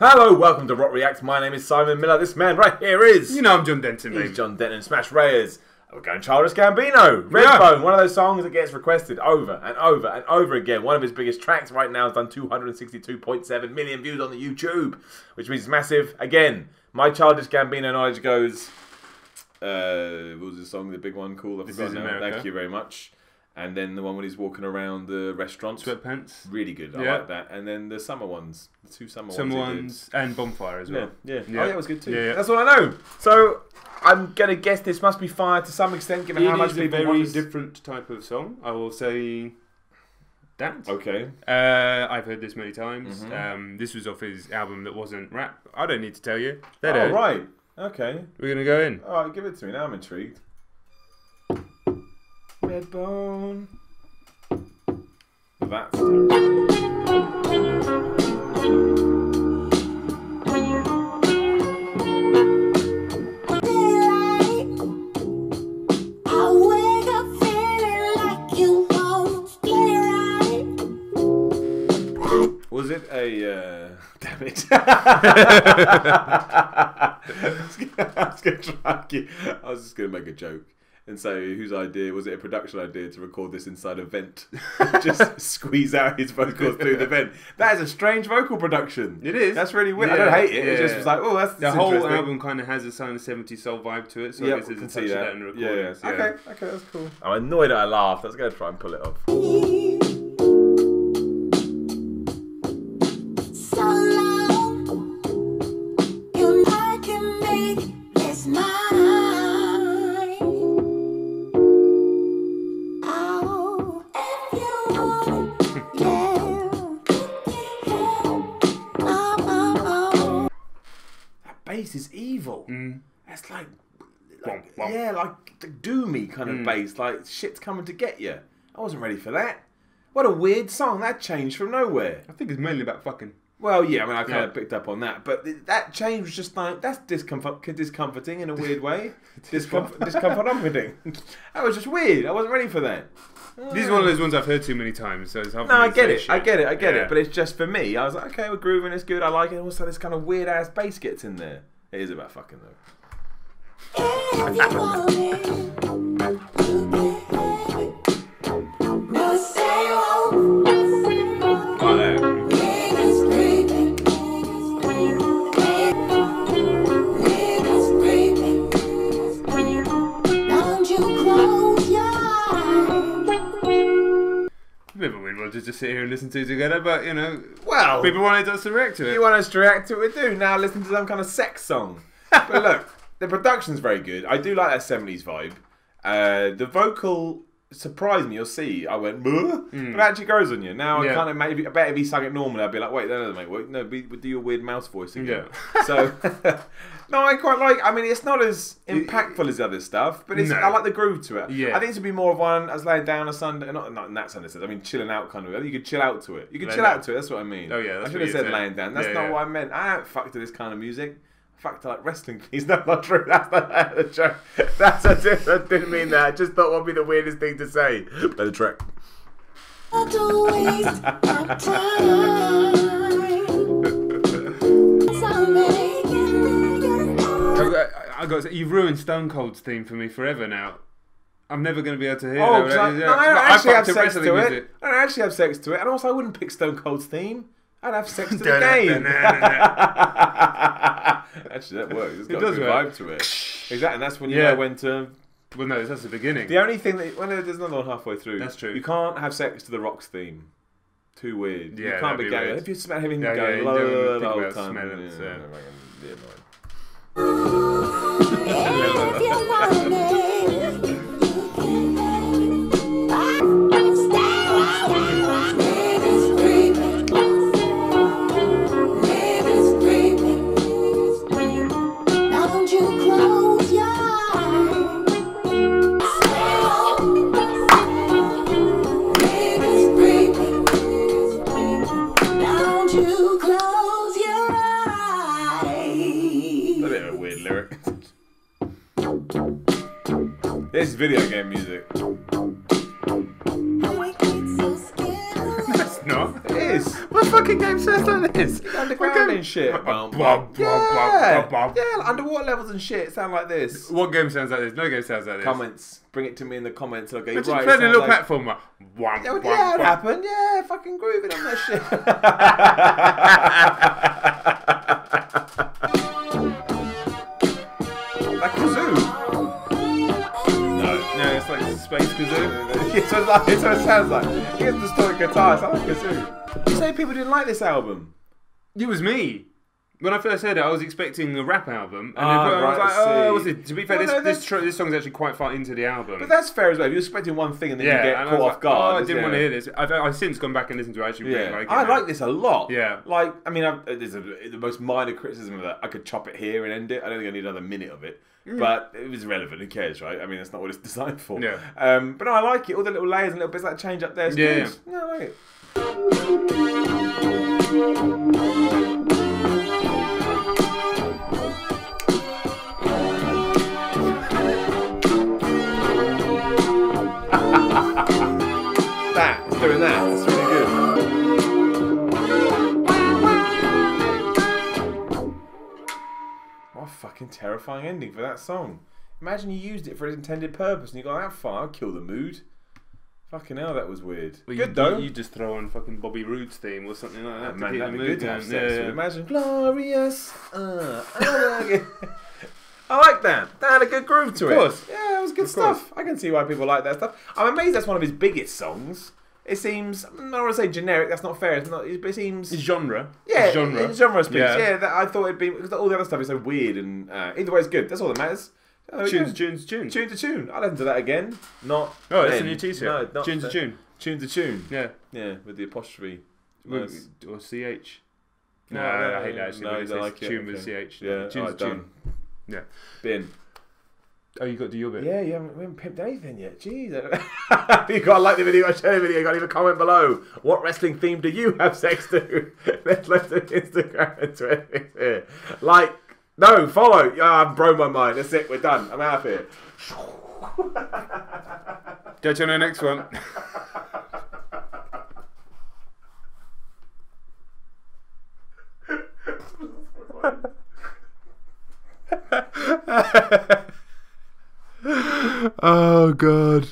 Hello, welcome to Rock Reacts. My name is Simon Miller. This man right here is. You know I'm Jon Denton, He's. Jon Denton, Smash Reyes. We're going Childish Gambino. Redbone, Yeah. one of those songs that gets requested over and over and over again. One of his biggest tracks right now has done 262.7 million views on the YouTube, which means it's massive. Again, my Childish Gambino knowledge goes. Uh, what was the song? The big one, cool. I This Is. America. Thank you very much. And then the one when he's walking around the restaurants. Sweatpants. Really good. I Yeah. like that. And then the summer ones, the two summer, Some ones. ones and Bonfire as well. yeah. Yeah. Oh, yeah, it was good too. Yeah, yeah. That's all I know. So I'm gonna guess this must be fire to some extent, given how It much is a people very different type of song. I will say that. Okay. Uh, I've heard this many times. Mhm. Um, this was off his album that wasn't rap. I don't need to tell you. They Oh, don't. right. Okay. We're gonna go in. All right, give it to me. Now I'm intrigued. Redbone. That's terrible. Was it a? Uh... Damn it! I was gonna- I was gonna try. I was just gonna make a joke and say whose idea was it? A production idea to record this inside a vent, just squeeze out his vocals through the vent. That is a strange vocal production. It is. That's really weird. I don't hate it. It just was like, oh, that's The whole album kind of has a kind of 70s soul vibe to it, so Yeah, I guess there's a can touch see of that. that in the Yeah, recordings. yeah. Okay, okay, that's cool. I'm annoyed that I laughed. I was gonna try and pull it off. Bass is evil. Mm. That's like, like Womp, womp. yeah, like the doomy kind of Mm. bass. Like shit's coming to get you. I wasn't ready for that. What a weird song. That changed from nowhere. I think it's mainly about fucking. Well, yeah, I mean, I kind Yeah. of picked up on that, but th- that change was just like that's discomfort, discomforting in a weird way. Discomfort, discomforting. that was just weird. I wasn't ready for that. This is one of those ones I've heard too many times, so it's hard No, I get it. shit. I get it. I get Yeah. it. But it's just for me. I was like, okay, we're grooving. It's good. I like it. Also, this kind of weird ass bass gets in there. It is about fucking though. To just sit here and listen to together, but you know, Well, people wanted us to react to it. you want us to react to it, we do. Now listen to some kind of sex song. but look, the production's very good. I do like that 70s vibe. Uh, the vocal surprised me. You'll see. I went, "Muh," but it actually grows on you. Now, I Yeah. kind of maybe, I bet if he sang it normally, I'd be like, wait, that doesn't make work. No, be, do your weird mouse voice again. so, no, I quite like. I mean, it's not as impactful as the other stuff, but it's, No. I like the groove to it. Yeah. I think this would be more of one as laying down a Sunday, not not that Sunday. I mean, chilling out kind of. You could chill out to it. You could chill down. out to it. That's what I mean. Oh, yeah, I should have said said. laying down. That's Yeah, not yeah. what I meant. I don't fuck to this kind of music. I like wrestling, please. No, not true. That's not the joke. That's I didn't, I didn't mean that. I just thought what would be the weirdest thing to say. Play the track. Not to waste my time. So make I've got, I got to say, you've ruined Stone Cold's theme for me forever now. I'm never going to be able to hear Oh, that. 'cause I, Yeah, no, I don't but actually have sex to it. music. I don't actually have sex to it, and also I wouldn't pick Stone Cold's theme. I'd have sex to the game. actually, that works. It's It got does a good work. vibe to it. Exactly, and that's when you Yeah. know when to. Well, no, that's the beginning. The only thing that when there's another one halfway through, That's true. You can't have sex to the Rocks theme. Too weird. you Yeah, can't be weird. If you smell everything Yeah, yeah, going you low the whole time, smelling, yeah, so. yeah, yeah, You close your eyes. A weird lyric. this is video game music. Fucking game sounds like this? Underground What game- and shit. Bum, bum. Yeah, blah, blah. yeah, like underwater levels and shit sound like this. What game sounds like this? No game sounds like this. Comments, bring it to me in the comments. Okay, But right. just it playing a sounds little like- platformer. Wham, Yeah, wham, yeah, it wham. happened. Yeah, fucking grooving on that shit. like kazoo. No. No, it's like Space Kazoo. it's, what, like, it's what it sounds like. He has distorted guitar. It sounds like kazoo. Say people didn't like this album? It was me. When I first heard it, I was expecting a rap album, and Ah, then I was right, like, I see. "Oh, what's it?" To be fair, Well, this no, this, that's- tr- this song's actually quite far into the album. But that's fair as well. If you're expecting one thing and then you get and I caught was off like, guard. Oh, I didn't want to hear this. I've, I've since gone back and listened to it. I actually really Yeah, like it. I now. like this a lot. Yeah. like I mean, I've, there's a, the most minor criticism of that. I could chop it here and end it. I don't think I need another minute of it. But it was relevant. Who cares, right? I mean, that's not what it's designed for. Yeah. Um, but no, I like it. All the little layers and little bits that change up there. Yeah, good. No, I like it. Doing that. Really good. What a fucking terrifying ending for that song. Imagine you used it for its intended purpose and you got that far. Kill the mood. Fucking hell, that was weird. Well, good you, though. You just throw on fucking Bobby Roode's theme or something like that. to Man, that'd be good to have sex Yeah. Imagine glorious. Uh, I like. I like that. That had a good groove to Of it. course. Yeah, it was good Of course. stuff. I can see why people like that stuff. I'm amazed that's one of his biggest songs. It seems, I don't want to say generic, that's not fair. It's not, but it seems. Genre. Yeah, It's genre. genre speech. Yeah, Yeah. that, I thought it'd be because all the other stuff is so weird and uh, either way it's good. That's all that matters. Oh, Tunes, yeah. tunes, tunes. tune to tune. I'll listen to that again. Not. Oh, that's a new T-shirt. No, not Tune to the- tune. Tune to tune. Yeah. Yeah, with the apostrophe. With- Nice. Or CH. No, No, no, I hate that actually. no, when you it don't says like it, tune with okay. CH. Yeah, Tune's alright, tune. done. Yeah. Bin. Oh, you got to do your bit. Yeah, you haven't, we haven't pimped anything yet. Jeez. you got to like the video, share the video, you got to leave a comment below. What wrestling theme do you have sex to? Let's let on Instagram and Twitter. Like, no, follow. Yeah, I've blown my mind. That's it, we're done. I'm out of here. Catch you on the next one. Oh, God.